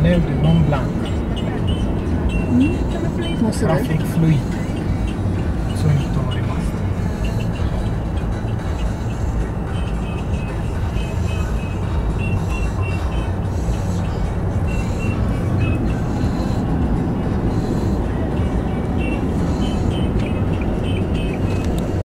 tunnel de Mont Blanc. Mon hmm? soleil. Trafic fluide.